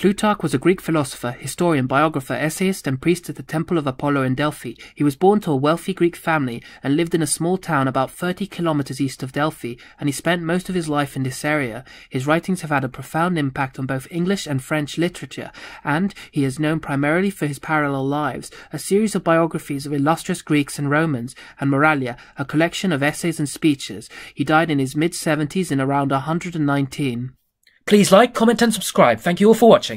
Plutarch was a Greek philosopher, historian, biographer, essayist, and priest at the Temple of Apollo in Delphi. He was born to a wealthy Greek family and lived in a small town about 30 kilometers east of Delphi, and he spent most of his life in this area. His writings have had a profound impact on both English and French literature, and he is known primarily for his parallel lives, a series of biographies of illustrious Greeks and Romans, and Moralia, a collection of essays and speeches. He died in his mid 70s in around 119. Please like, comment and subscribe. Thank you all for watching.